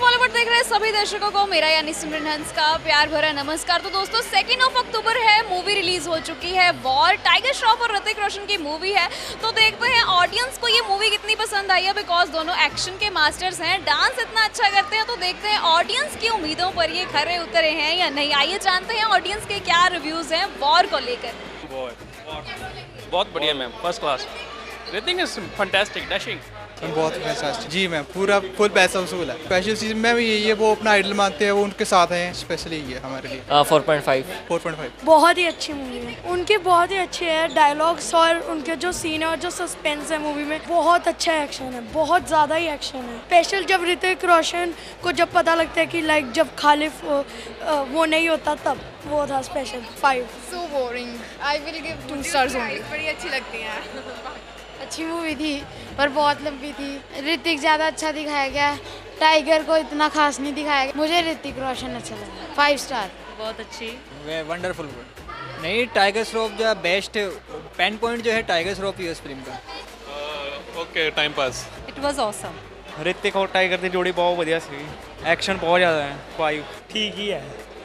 देख रहे सभी दर्शकों को। मेरा यानी सिमरन हंस का प्यार भरा नमस्कार। तो दोस्तों सेकेंड ऑफ़ अक्टूबर है मूवी रिलीज़ हो चुकी है। वॉर टाइगर श्रॉफ और ऋतिक रोशन की मूवी है। तो देखते हैं ऑडियंस को ये मूवी कितनी पसंद आई है बिकॉज़ दोनों एक्शन के मास्टर्स हैं। डांस इतना अच्छा करते हैं तो देखते हैं ऑडियंस की उम्मीदों पर ये खरे उतरे हैं या नहीं। आइए जानते हैं ऑडियंस के क्या रिव्यूज़ हैं वॉर को लेकर। बहुत बढ़िया ma'am first class Hrithik is fantastic dashing बहुत फैंटास्टिक जी मैम पूरा फुल पैसा वसूल है। स्पेशल चीज़ मैम यही है वो अपना आइडल मानते हैं वो उनके साथ हैं। स्पेशली ये हमारे लिए। Four point five four point five बहुत ही अच्छी मूवी है। उनके बहुत ही अच्छे हैं डायलॉग्स और उनके जो सीन है और जो सस्पेंस है मूवी में बहुत अच्छा एक्शन है। बहुत ज़्यादा ही एक्शन है। स्पेशल जब ऋतिक रोशन को जब पता लगता है कि लाइक जब खालिफ वो नहीं होता तब वो था special five so boring. I will give two stars only. बड़ी अच्छी लगती है। अच्छी मूवी थी पर बहुत लंबी थी। ऋतिक ज़्यादा अच्छा दिखाया गया टाइगर को इतना खास नहीं दिखाया गया। मुझे ऋतिक रोशन अच्छा लगा। फाइव स्टार बहुत अच्छी। वे वंडरफुल नहीं टाइगर श्रॉफ जो बेस्ट पेन पॉइंट जो है टाइगर श्रॉफ ही उस फ़िल्म का। Okay time pass it was awesome Hrithik और टाइगर की जोड़ी बहुत बढ़िया सी। एक्शन बहुत ज़्यादा है। फाइव ठीक ही है।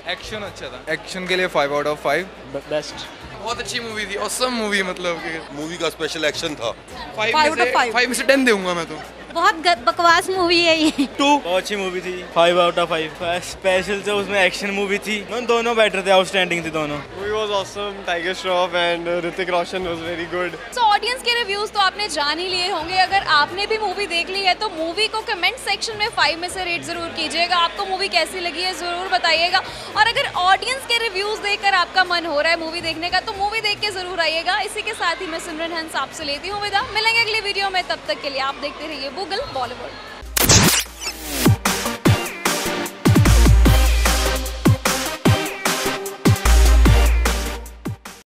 एक्शन अच्छा था। एक्शन के लिए five out of five best बहुत अच्छी मूवी थी औसम मूवी मतलब मूवी का स्पेशल एक्शन था। फाइव में से टेन दूँगा मैं तो। बहुत बकवास मूवी है ये। टू बहुत अच्छी मूवी थी। Five out of five special जो उसमें एक्शन मूवी थी। दोनों बेटर थे आउटस्टैंडिंग थी दोनों। Movie was awesome Tiger Shroff and Hrithik Roshan was very good तो ऑडियंस के रिव्यूज़ तो आपने जान ही लिए होंगे। अगर आपने भी मूवी देख ली है तो मूवी को कमेंट सेक्शन में फाइव में से रेट ज़रूर कीजिएगा। आपको मूवी कैसी लगी है ज़रूर बताइएगा। और अगर ऑडियंस के रिव्यूज़ देखकर आपका मन हो रहा है मूवी देखने का तो मूवी देख के ज़रूर आइएगा। इसी के साथ ही मैं सिमरन हंस आपसे लेती हूँ विदा। मिलेंगे अगली वीडियो में। तब तक के लिए आप देखते रहिए। गूगल बॉलीवुड